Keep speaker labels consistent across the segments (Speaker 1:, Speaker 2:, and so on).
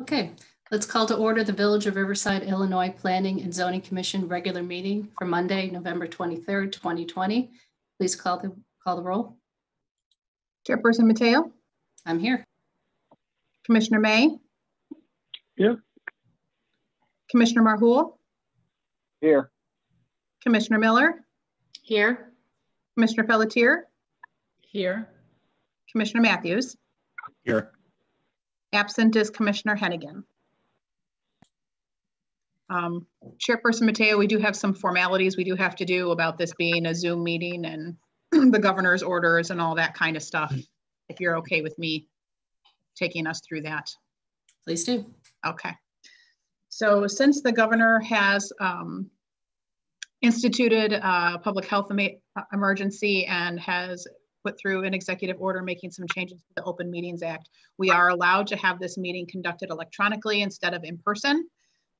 Speaker 1: Okay, let's call to order the Village of Riverside, Illinois Planning and Zoning Commission regular meeting for Monday, November 23rd, 2020. Please call the, call the roll.
Speaker 2: Chairperson Mateo,
Speaker 1: I'm here.
Speaker 2: Commissioner May.
Speaker 3: Here.
Speaker 2: Commissioner Marhul,
Speaker 3: Here.
Speaker 2: Commissioner Miller,
Speaker 4: Here.
Speaker 2: Commissioner Pelletier,
Speaker 4: Here.
Speaker 2: Commissioner Matthews.
Speaker 3: Here.
Speaker 2: Absent is Commissioner Hennigan. Um, Chairperson Mateo, we do have some formalities we do have to do about this being a Zoom meeting and the governor's orders and all that kind of stuff. If you're okay with me taking us through that.
Speaker 1: Please do.
Speaker 2: Okay. So since the governor has um, instituted a public health emergency and has put through an executive order making some changes to the Open Meetings Act, we are allowed to have this meeting conducted electronically instead of in person,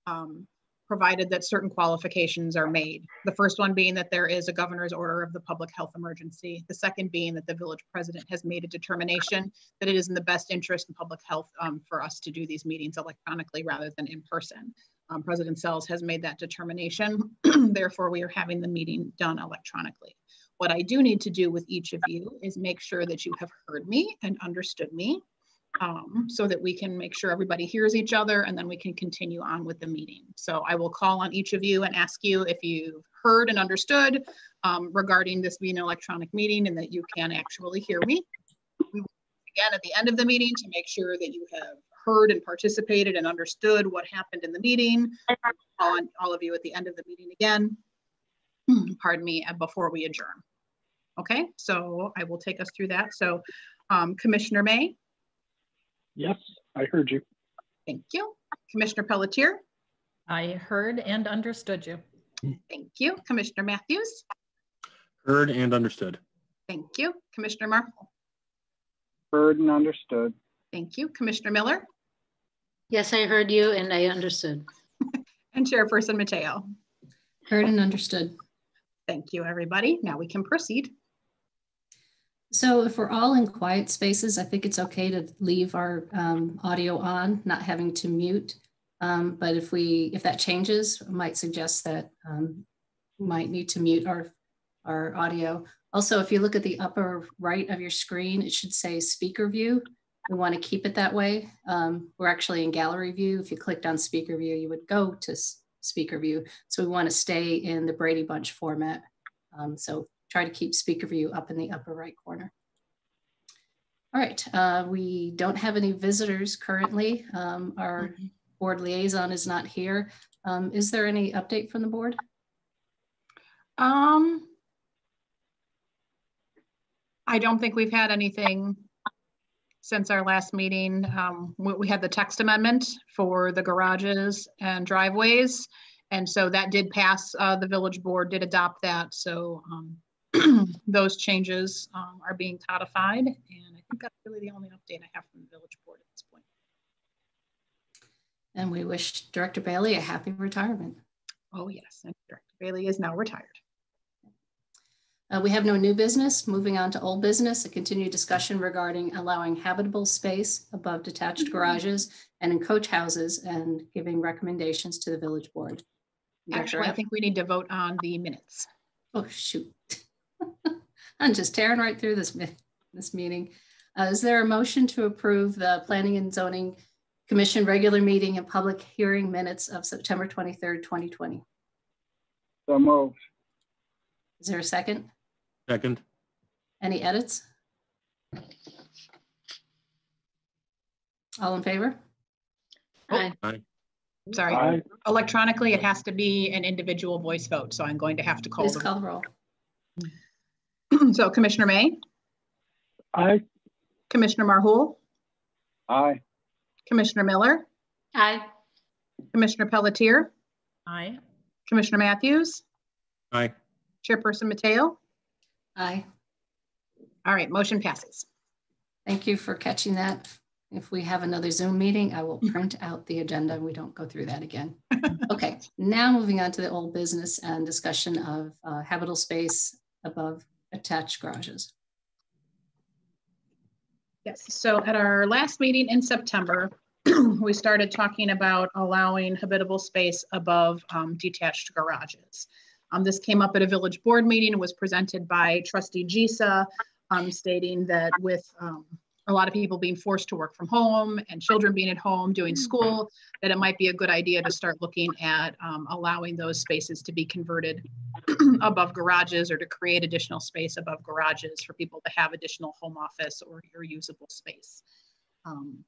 Speaker 2: um, provided that certain qualifications are made. The first one being that there is a governor's order of the public health emergency. The second being that the village president has made a determination that it is in the best interest in public health um, for us to do these meetings electronically rather than in person. Um, President Sells has made that determination. Therefore, we are having the meeting done electronically. What I do need to do with each of you is make sure that you have heard me and understood me um, so that we can make sure everybody hears each other and then we can continue on with the meeting. So I will call on each of you and ask you if you've heard and understood um, regarding this being an electronic meeting and that you can actually hear me. Again, at the end of the meeting to make sure that you have heard and participated and understood what happened in the meeting. Call on all of you at the end of the meeting again. Pardon me, before we adjourn. Okay, so I will take us through that. So um, Commissioner May,
Speaker 3: Yes, I heard you.
Speaker 2: thank you. Commissioner Pelletier,
Speaker 4: I heard and understood you.
Speaker 2: thank you. Commissioner Matthews,
Speaker 3: Heard and understood.
Speaker 2: thank you. Commissioner Markle,
Speaker 3: Heard and understood.
Speaker 2: thank you. Commissioner Miller,
Speaker 5: Yes, I heard you and I understood.
Speaker 2: and Chairperson Mateo.
Speaker 1: Heard and understood.
Speaker 2: Thank you, everybody. Now we can proceed.
Speaker 1: So if we're all in quiet spaces, I think it's okay to leave our um, audio on, not having to mute. Um, but if we, if that changes, I might suggest that um, we might need to mute our, our audio. Also, if you look at the upper right of your screen, it should say speaker view. We want to keep it that way. Um, we're actually in gallery view. If you clicked on speaker view, you would go to speaker view. So we want to stay in the Brady Bunch format. Um, so try to keep speaker view up in the upper right corner. All right, uh, we don't have any visitors currently. Um, our board liaison is not here. Um, is there any update from the board?
Speaker 2: Um, I don't think we've had anything since our last meeting. Um, we, we had the text amendment for the garages and driveways. And so that did pass, uh, the village board did adopt that. So, um, those changes, um, are being codified. And I think that's really the only update I have from the village board at this point.
Speaker 1: And we wish Director Bailey a happy retirement.
Speaker 2: Oh, yes. And Director Bailey is now retired.
Speaker 1: Uh, we have no new business. Moving on to old business, a continued discussion regarding allowing habitable space above detached garages and in coach houses and giving recommendations to the village board. Director
Speaker 2: Actually, I think we need to vote on the minutes.
Speaker 1: Oh, shoot. I'm just tearing right through this, this meeting. Uh, is there a motion to approve the Planning and Zoning Commission regular meeting and public hearing minutes of September 23rd, 2020?
Speaker 3: So moved.
Speaker 1: Is there a second?
Speaker 3: Second.
Speaker 1: Any edits? All in favor?
Speaker 2: Oh.
Speaker 5: Aye.
Speaker 2: Sorry.
Speaker 3: Aye.
Speaker 2: Electronically, it has to be an individual voice vote, so I'm going to have to call.
Speaker 1: Please
Speaker 2: the-
Speaker 1: call the roll.
Speaker 2: So Commissioner May,
Speaker 3: Aye.
Speaker 2: Commissioner Marhul,
Speaker 3: Aye.
Speaker 2: Commissioner Miller,
Speaker 5: Aye.
Speaker 2: Commissioner Pelletier,
Speaker 4: Aye.
Speaker 2: Commissioner Matthews,
Speaker 3: Aye.
Speaker 2: Chairperson Mateo.
Speaker 1: Aye.
Speaker 2: All right, motion passes.
Speaker 1: Thank you for catching that. If we have another Zoom meeting, I will print out the agenda. We don't go through that again. Okay, now moving on to the old business and discussion of uh, habitable space above attached garages.
Speaker 2: Yes, so at our last meeting in September, we started talking about allowing habitable space above um, detached garages. Um, this came up at a village board meeting and was presented by trustee Gisa, um, stating that with um, a lot of people being forced to work from home and children being at home doing school, that it might be a good idea to start looking at um, allowing those spaces to be converted above garages or to create additional space above garages for people to have additional home office or, or usable space. Um,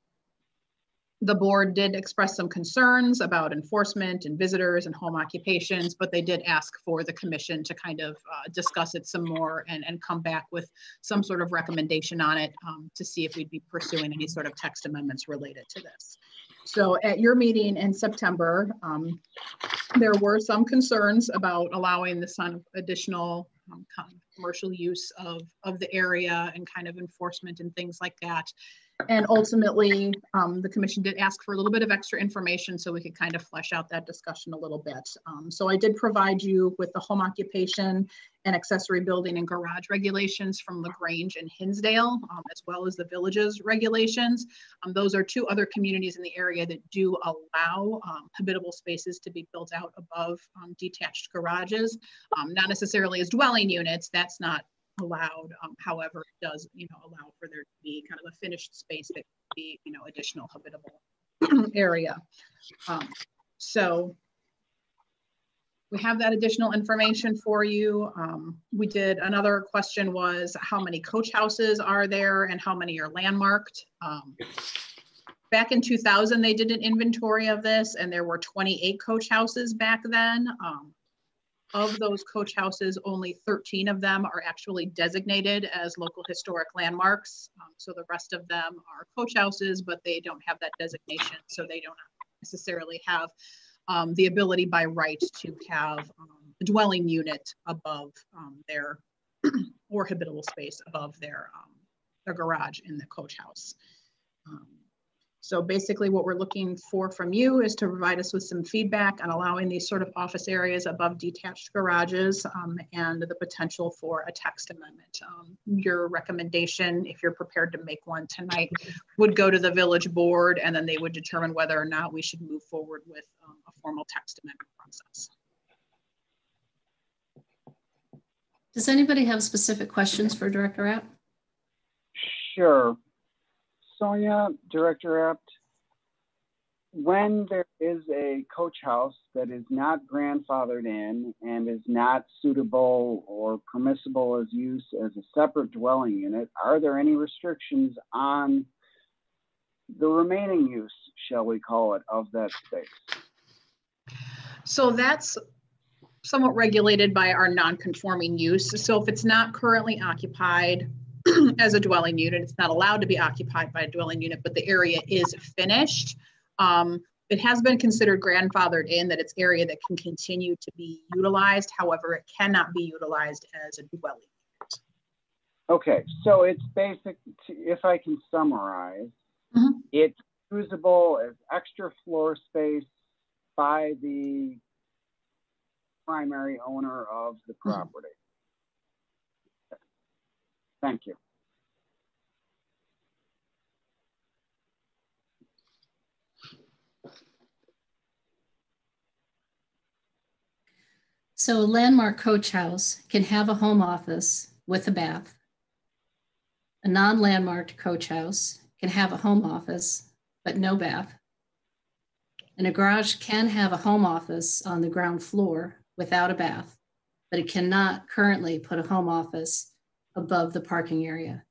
Speaker 2: the board did express some concerns about enforcement and visitors and home occupations, but they did ask for the commission to kind of uh, discuss it some more and, and come back with some sort of recommendation on it um, to see if we'd be pursuing any sort of text amendments related to this. So at your meeting in September, um, there were some concerns about allowing the some additional um, commercial use of, of the area and kind of enforcement and things like that. And ultimately, um, the commission did ask for a little bit of extra information so we could kind of flesh out that discussion a little bit. Um, so I did provide you with the home occupation and accessory building and garage regulations from LaGrange and Hinsdale, um, as well as the villages regulations. Um, those are two other communities in the area that do allow um, habitable spaces to be built out above um, detached garages, not necessarily as dwelling units. That's not allowed. Um, however, it does, you know, allow for there to be kind of a finished space that could be, you know, additional habitable area. Um, so we have that additional information for you. Um, we did, another question was how many coach houses are there and how many are landmarked? Um, back in 2000, they did an inventory of this and there were 28 coach houses back then. Um, of those coach houses, only 13 of them are actually designated as local historic landmarks. Um, so the rest of them are coach houses, but they don't have that designation. So they don't necessarily have um, the ability by right to have um, a dwelling unit above um, their or habitable space above their, um, their garage in the coach house. So basically what we're looking for from you is to provide us with some feedback on allowing these sort of office areas above detached garages um, and the potential for a text amendment. Um, your recommendation, if you're prepared to make one tonight, would go to the village board and then they would determine whether or not we should move forward with um, a formal text amendment process.
Speaker 1: Does anybody have specific questions for Director Abt?
Speaker 6: Sure. Sonia, Director Abt, when there is a coach house that is not grandfathered in and is not suitable or permissible as use as a separate dwelling unit, are there any restrictions on the remaining use, shall we call it, of that space?
Speaker 2: So that's somewhat regulated by our non-conforming use. So if it's not currently occupied, as a dwelling unit. It's not allowed to be occupied by a dwelling unit, but the area is finished. Um, it has been considered grandfathered in that it's area that can continue to be utilized. However, it cannot be utilized as a dwelling unit.
Speaker 6: Okay, so it's basic, to, if I can summarize, mm -hmm. it's usable as extra floor space by the primary owner of the mm-hmm. property. Thank you.
Speaker 1: So a landmark coach house can have a home office with a bath. A non-landmarked coach house can have a home office, but no bath. And a garage can have a home office on the ground floor without a bath, but it cannot currently put a home office above the parking area.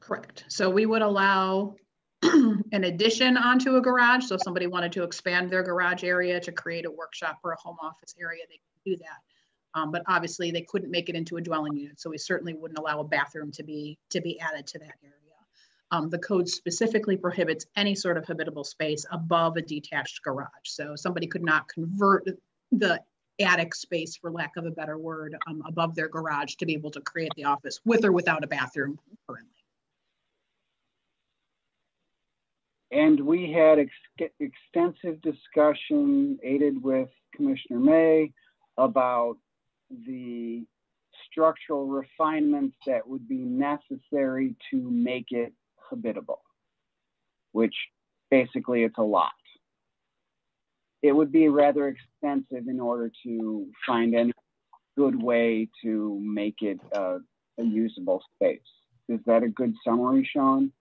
Speaker 2: Correct. So we would allow an addition onto a garage. So if somebody wanted to expand their garage area to create a workshop or a home office area, they could do that. Um, but obviously they couldn't make it into a dwelling unit. So we certainly wouldn't allow a bathroom to be to be added to that area. Um, the code specifically prohibits any sort of habitable space above a detached garage. So somebody could not convert the attic space, for lack of a better word, um, above their garage to be able to create the office with or without a bathroom currently.
Speaker 6: And we had ex extensive discussion aided with Commissioner May about the structural refinements that would be necessary to make it habitable. which basically it's a lot. It would be rather expensive in order to find any good way to make it a, usable space. Is that a good summary, Sean?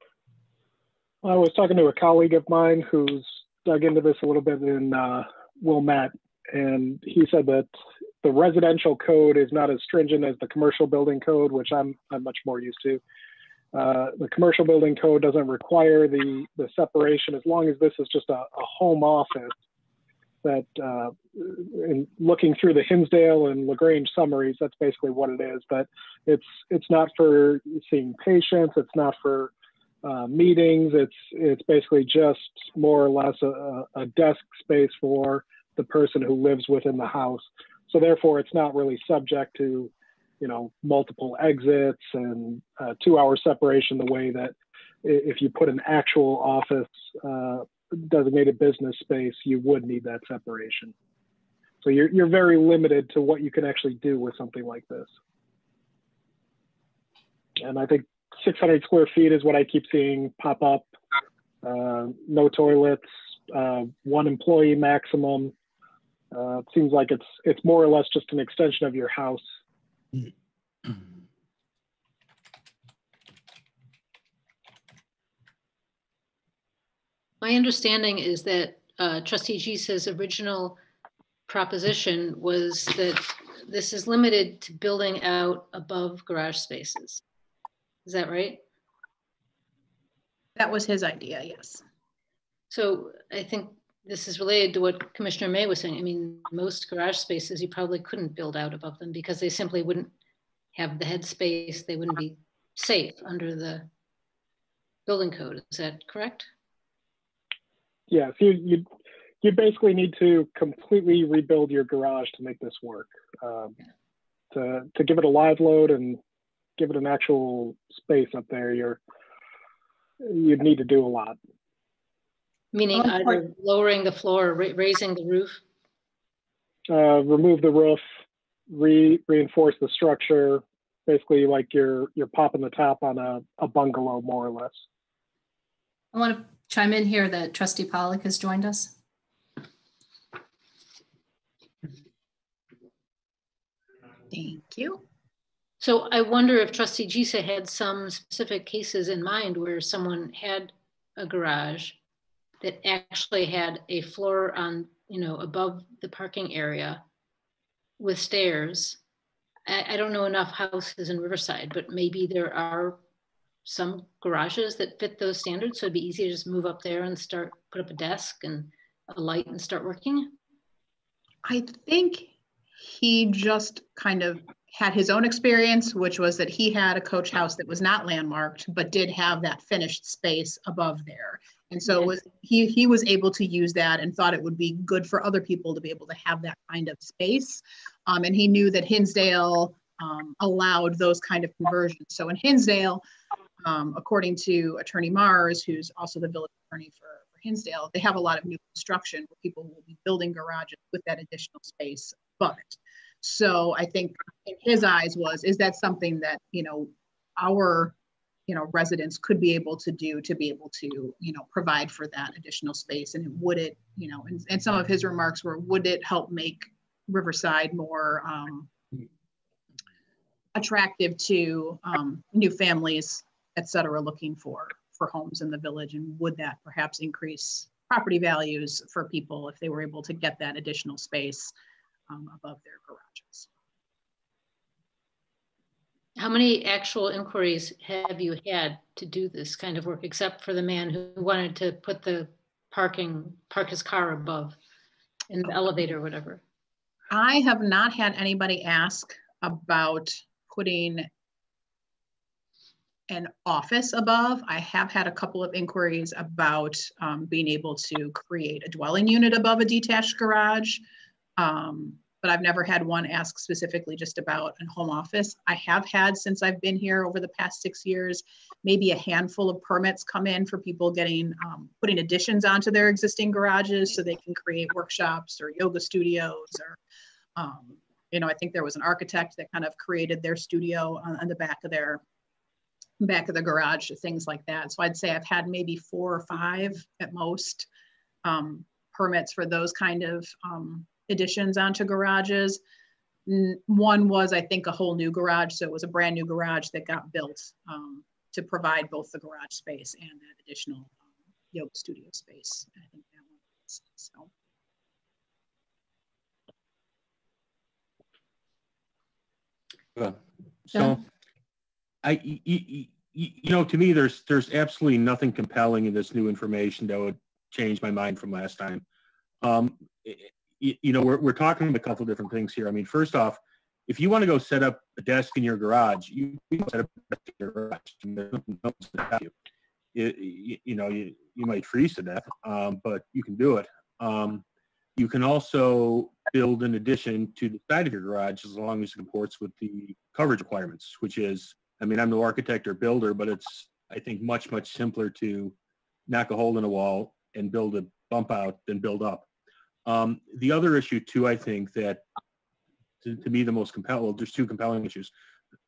Speaker 7: I was talking to a colleague of mine who's dug into this a little bit in uh, Wilmette, and he said that the residential code is not as stringent as the commercial building code, which I'm, I'm much more used to. Uh, the commercial building code doesn't require the, the separation as long as this is just a, a home office that uh, in looking through the Hinsdale and LaGrange summaries, that's basically what it is. But it's it's not for seeing patients. It's not for uh, meetings. It's it's basically just more or less a, a, desk space for the person who lives within the house. So therefore, it's not really subject to, you know, multiple exits and uh, two-hour separation the way that if you put an actual office uh, designated business space, you would need that separation. So you're you're very limited to what you can actually do with something like this. And I think 600 square feet is what I keep seeing pop up. Uh, no toilets, uh, one employee maximum. Uh, it seems like it's it's more or less just an extension of your house.
Speaker 5: My understanding is that uh, trustee Gisa's original proposition was that this is limited to building out above garage spaces. Is that right?
Speaker 2: That was his idea, yes.
Speaker 5: So I think this is related to what Commissioner May was saying. I mean, most garage spaces, you probably couldn't build out above them because they simply wouldn't have the head space. They wouldn't be safe under the building code. Is that correct?
Speaker 7: Yes, you, you, you basically need to completely rebuild your garage to make this work. Um, to, to give it a live load and give it an actual space up there, you're, you'd need to do a lot.
Speaker 5: Meaning either lowering the floor or ra- raising the roof?
Speaker 7: Uh, remove the roof, re reinforce the structure, basically like you're you're popping the top on a, a bungalow more or less.
Speaker 1: I want to chime in here that trustee Pollock has joined us.
Speaker 2: Thank you.
Speaker 5: So I wonder if trustee Gisa had some specific cases in mind where someone had a garage that actually had a floor on, you know, above the parking area with stairs. I, I don't know enough houses in Riverside, but maybe there are some garages that fit those standards. So it'd be easy to just move up there and start, put up a desk and a light and start working.
Speaker 2: I think he just kind of had his own experience, which was that he had a coach house that was not landmarked, but did have that finished space above there. And so it was he he was able to use that and thought it would be good for other people to be able to have that kind of space. Um, and he knew that Hinsdale um, allowed those kind of conversions. So in Hinsdale, um, according to Attorney Marrs, who's also the village attorney for, for Hinsdale, they have a lot of new construction where people will be building garages with that additional space above it. So I think in his eyes was, is that something that, you know, our, you know, residents could be able to do to be able to, you know, provide for that additional space? And would it, you know, and, and some of his remarks were, would it help make Riverside more um, attractive to um, new families, et cetera, looking for, for homes in the village? And would that perhaps increase property values for people if they were able to get that additional space um, above their garages.
Speaker 5: How many actual inquiries have you had to do this kind of work, except for the man who wanted to put the parking, park his car above in the elevator or whatever?
Speaker 2: I have not had anybody ask about putting an office above. I have had a couple of inquiries about um, being able to create a dwelling unit above a detached garage. Um, but I've never had one ask specifically just about a home office. I have had since I've been here over the past six years, maybe a handful of permits come in for people getting, um, putting additions onto their existing garages so they can create workshops or yoga studios or, um, you know, I think there was an architect that kind of created their studio on, on the back of their back of the garage, to things like that. So I'd say I've had maybe four or five at most um, permits for those kind of um, additions onto garages. One was, I think, a whole new garage. So it was a brand new garage that got built um, to provide both the garage space and that additional um, yoga studio space. I think that one was, so.
Speaker 3: So,
Speaker 1: John?
Speaker 3: I, you you know, to me, there's, there's absolutely nothing compelling in this new information that would change my mind from last time. Um, y- y- you know, we're, we're talking about a couple different things here. I mean, first off, if you want to go set up a desk in your garage, you you set up a desk in your garage. You. You, you, you know, you, you might freeze to death, um, but you can do it. Um, you can also build an addition to the side of your garage as long as it comports with the coverage requirements, which is, I mean, I'm no architect or builder, but it's, I think, much, much simpler to knock a hole in a wall and build a bump out than build up. Um, the other issue too, I think that to, to me, the most compelling, well, there's two compelling issues.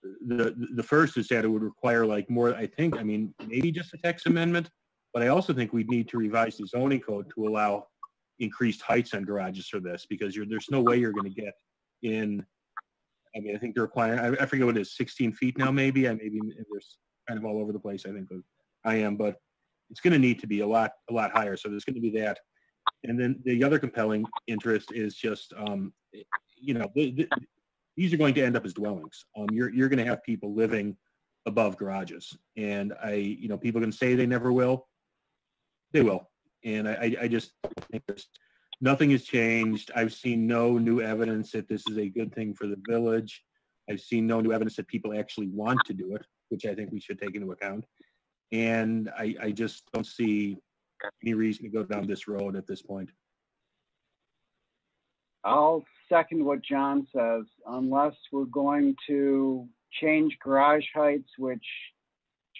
Speaker 3: The, the first is that it would require like more, I think, I mean, maybe just a text amendment, but I also think we'd need to revise the zoning code to allow increased heights on garages for this because there's no way you're going to get in. I mean, I think they're requiring, I, I forget what it is, 16 feet now, maybe. I maybe there's kind of all over the place. I think I am, but it's going to need to be a lot, a lot higher. So there's going to be that. And then the other compelling interest is just, um, you know, the, the, these are going to end up as dwellings. Um, you're, you're going to have people living above garages. And I, you know, people can say they never will. They will. And I, I- just think there's, nothing has changed. I've seen no new evidence that this is a good thing for the village. I've seen no new evidence that people actually want to do it, which I think we should take into account. And I, I just don't see any reason to go down this road at this point.
Speaker 6: I'll second what John says, unless we're going to change garage heights, which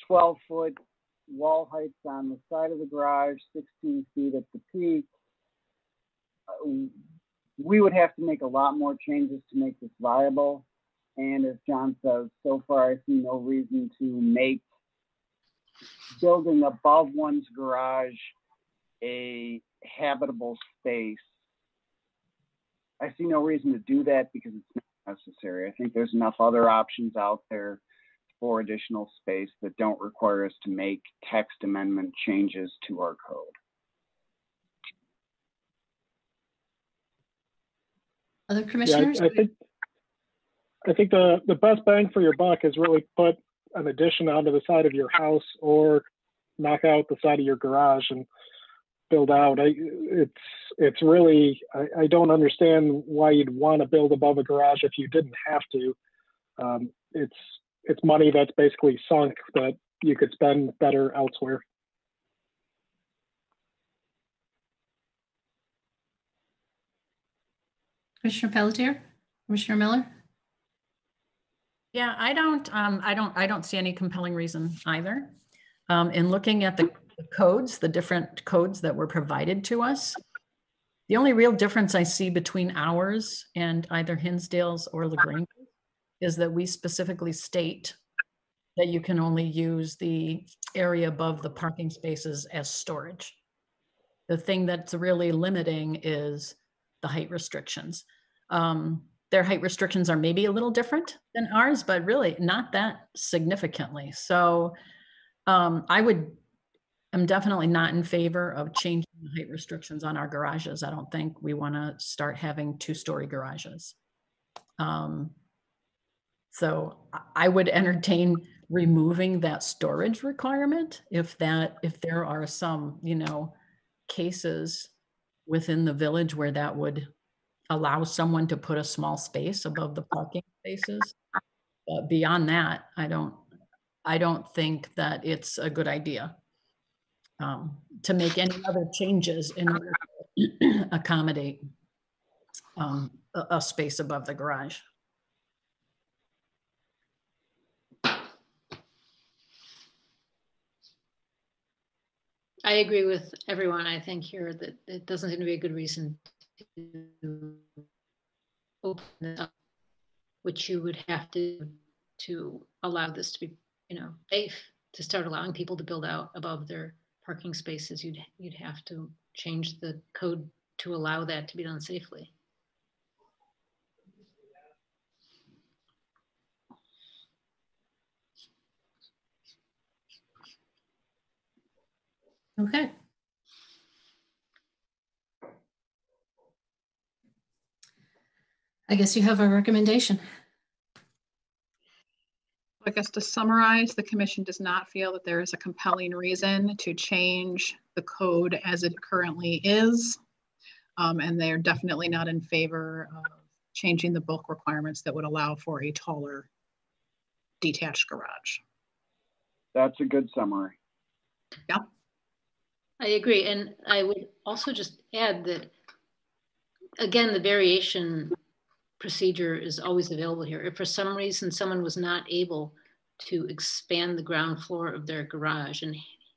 Speaker 6: 12 foot wall heights on the side of the garage, 16 feet at the peak. Uh, We would have to make a lot more changes to make this viable. And as John says, so far I see no reason to make building above one's garage a habitable space I see no reason to do that because it's not necessary. I think there's enough other options out there for additional space that don't require us to make text amendment changes to our code.
Speaker 1: Other
Speaker 7: Yeah,
Speaker 1: commissioners?
Speaker 7: I, I think I think the the best bang for your buck is really put an addition onto the side of your house or knock out the side of your garage and build out. I, it's it's really I, I don't understand why you'd want to build above a garage if you didn't have to. Um, it's it's money that's basically sunk that you could spend better elsewhere.
Speaker 1: Commissioner Pelletier? Commissioner Miller?
Speaker 4: Yeah, I don't, um, I don't, I don't see any compelling reason either. Um, in looking at the codes, the different codes that were provided to us, the only real difference I see between ours and either Hinsdale's or LaGrange is that we specifically state that you can only use the area above the parking spaces as storage. The thing that's really limiting is the height restrictions. Um, their height restrictions are maybe a little different than ours, but really not that significantly. So um, I would, I'm definitely not in favor of changing height restrictions on our garages. I don't think we want to start having two-story garages. Um, so I would entertain removing that storage requirement if that, if there are some, you know, cases within the village where that would allow someone to put a small space above the parking spaces. But beyond that, I don't, I don't think that it's a good idea um, to make any other changes in order to accommodate um, a, a space above the garage.
Speaker 5: I agree with everyone, I think here that it doesn't seem to be a good reason to open up, which you would have to, to allow this to be you know, safe to start allowing people to build out above their parking spaces, you'd, you'd have to change the code to allow that to be done safely.
Speaker 1: Okay. I guess you have a recommendation.
Speaker 2: I guess to summarize, the commission does not feel that there is a compelling reason to change the code as it currently is. Um, and they're definitely not in favor of changing the bulk requirements that would allow for a taller detached garage.
Speaker 6: That's a good summary.
Speaker 5: I agree. And I would also just add that, again, the variation procedure is always available here. If for some reason someone was not able to expand the ground floor of their garage and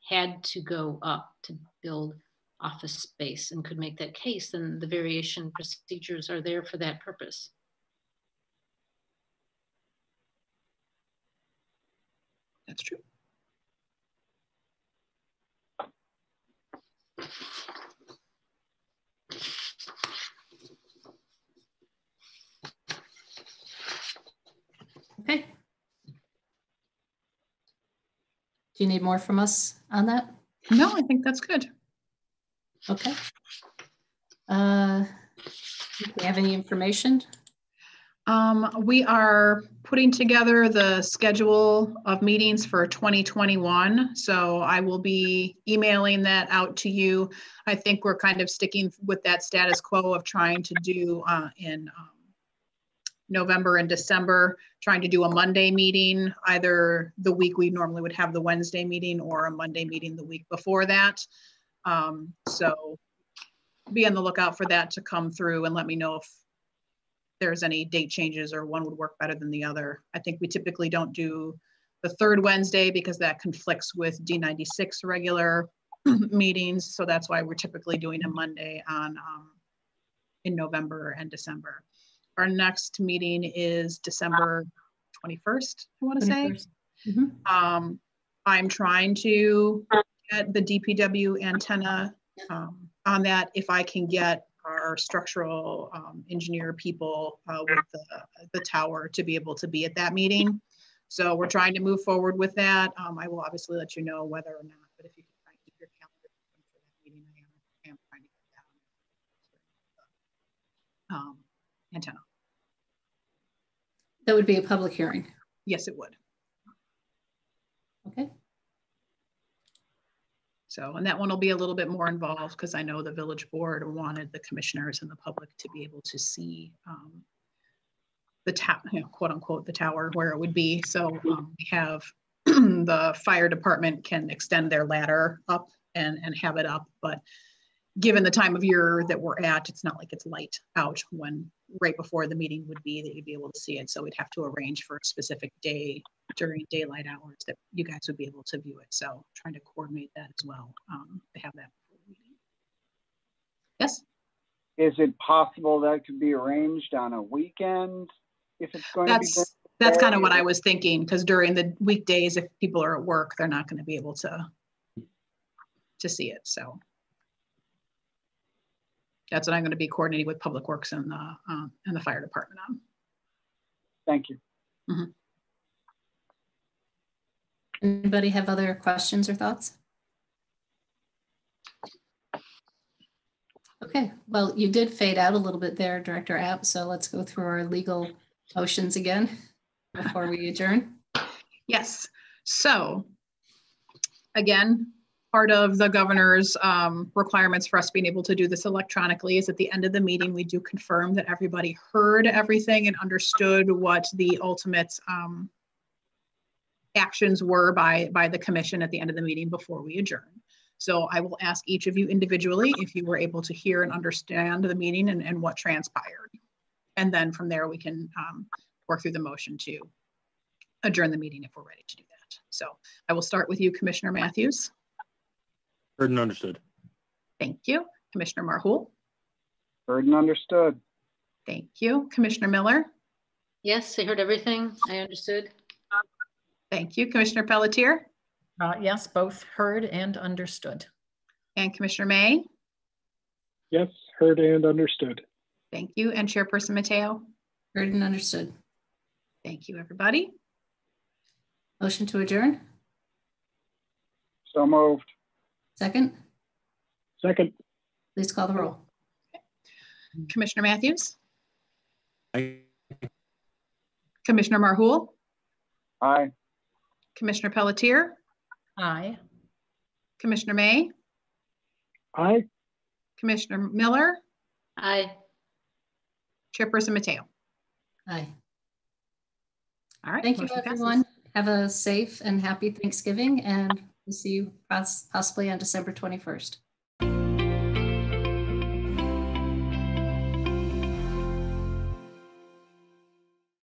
Speaker 5: had to go up to build office space and could make that case, then the variation procedures are there for that purpose.
Speaker 2: That's true.
Speaker 1: Okay. Do you need more from us on that?
Speaker 2: No, I think that's good.
Speaker 1: Okay. Uh, do we have any information?
Speaker 2: Um, we are putting together the schedule of meetings for 2021. So I will be emailing that out to you. I think we're kind of sticking with that status quo of trying to do uh, in um, November and December, trying to do a Monday meeting, either the week we normally would have the Wednesday meeting or a Monday meeting the week before that. Um, so be on the lookout for that to come through and let me know if there's any date changes or one would work better than the other. I think we typically don't do the third Wednesday because that conflicts with D96 regular meetings. So that's why we're typically doing a Monday on um, in November and December. Our next meeting is December 21st, I want to say.
Speaker 1: 21st. Mhm.
Speaker 2: Um, I'm trying to get the DPW antenna um, on that if I can get our structural um, engineer people uh, with the, the tower to be able to be at that meeting. So we're trying to move forward with that. Um, I will obviously let you know whether or not, but if you can keep your calendar for that meeting, I am, I am trying to get that. Um, antenna.
Speaker 1: That would be a public hearing.
Speaker 2: Yes, it would.
Speaker 1: Okay.
Speaker 2: So, and that one will be a little bit more involved because I know the village board wanted the commissioners and the public to be able to see um, the tower, you know, quote unquote, the tower where it would be. So um, we have the fire department can extend their ladder up and, and have it up. But given the time of year that we're at, it's not like it's light out when right before the meeting would be that you'd be able to see it. So we'd have to arrange for a specific day during daylight hours that you guys would be able to view it. So trying to coordinate that as well um, to have that. before the meeting. Yes,
Speaker 6: Is it possible that could be arranged on a weekend if it's going to be?
Speaker 2: that's that's kind of what I was thinking because during the weekdays, if people are at work, they're not going to be able to to see it. So that's what I'm going to be coordinating with Public Works and the uh, and the fire department on.
Speaker 6: Thank you.
Speaker 1: Anybody have other questions or thoughts? Okay, well, you did fade out a little bit there, Director Abt, so let's go through our legal motions again before we adjourn.
Speaker 2: Yes, so again, part of the governor's um, requirements for us being able to do this electronically is at the end of the meeting, we do confirm that everybody heard everything and understood what the ultimate um, actions were by, by the commission at the end of the meeting before we adjourn. So I will ask each of you individually if you were able to hear and understand the meeting and, and what transpired. And then from there, we can um, work through the motion to adjourn the meeting if we're ready to do that. So I will start with you, Commissioner Matthews.
Speaker 3: Heard and understood.
Speaker 2: Thank you. Commissioner Marhul.
Speaker 6: Heard and understood.
Speaker 2: Thank you. Commissioner Miller.
Speaker 5: Yes, I heard everything. I understood.
Speaker 2: Thank you. Commissioner Pelletier
Speaker 4: Uh, yes, both heard and understood.
Speaker 2: and Commissioner May.
Speaker 7: Yes, heard and understood.
Speaker 2: Thank you. And Chairperson Mateo.
Speaker 1: Heard and understood.
Speaker 2: Thank you, everybody.
Speaker 1: Motion to adjourn?
Speaker 6: So moved.
Speaker 1: Second?
Speaker 7: Second,
Speaker 1: Please call the roll.
Speaker 2: Commissioner Matthews,
Speaker 3: I,
Speaker 2: Commissioner Marhul,
Speaker 6: Aye.
Speaker 2: Commissioner Pelletier,
Speaker 4: Aye.
Speaker 2: Commissioner May,
Speaker 7: aye.
Speaker 2: Commissioner Miller,
Speaker 5: Aye.
Speaker 2: Chairperson Mateo.
Speaker 1: Aye.
Speaker 2: All right.
Speaker 1: Thank you,
Speaker 2: motion passes.
Speaker 1: everyone. Have a safe and happy Thanksgiving, and we'll see you poss- possibly on December 21st.